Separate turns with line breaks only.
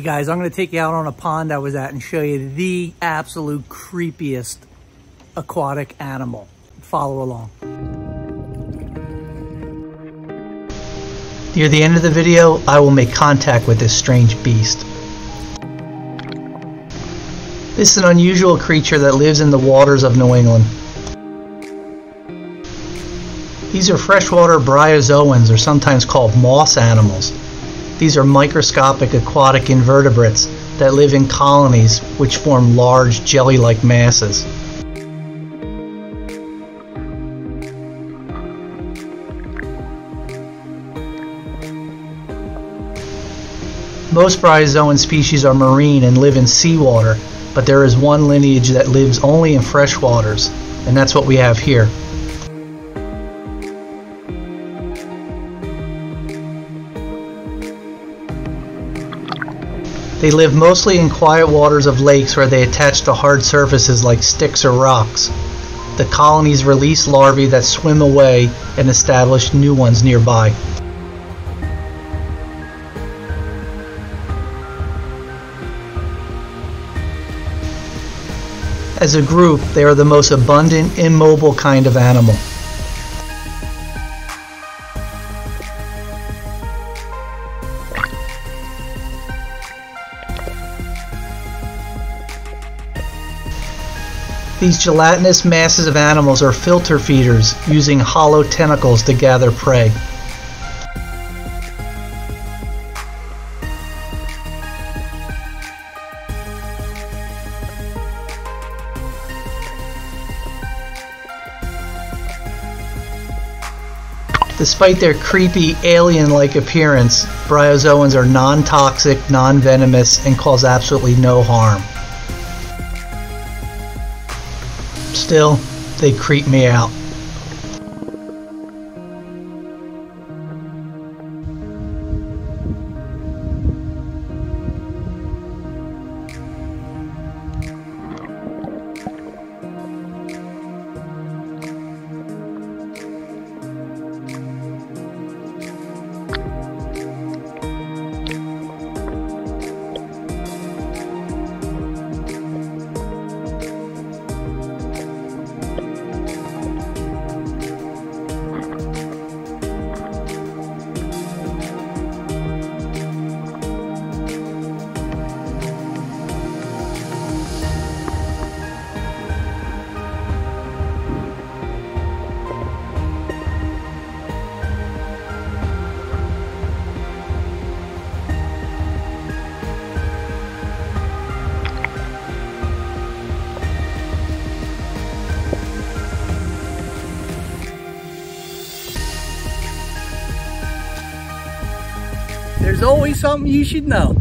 guys, I'm gonna take you out on a pond I was at and show you the absolute creepiest aquatic animal. Follow along. Near the end of the video, I will make contact with this strange beast. This is an unusual creature that lives in the waters of New England. These are freshwater bryozoans, or sometimes called moss animals. These are microscopic aquatic invertebrates that live in colonies which form large jelly-like masses. Most bryozoan species are marine and live in seawater, but there is one lineage that lives only in freshwaters, and that's what we have here. They live mostly in quiet waters of lakes where they attach to hard surfaces like sticks or rocks. The colonies release larvae that swim away and establish new ones nearby. As a group, they are the most abundant, immobile kind of animal. These gelatinous masses of animals are filter feeders, using hollow tentacles to gather prey. Despite their creepy, alien-like appearance, bryozoans are non-toxic, non-venomous, and cause absolutely no harm. Still, they creep me out. There's always something you should know.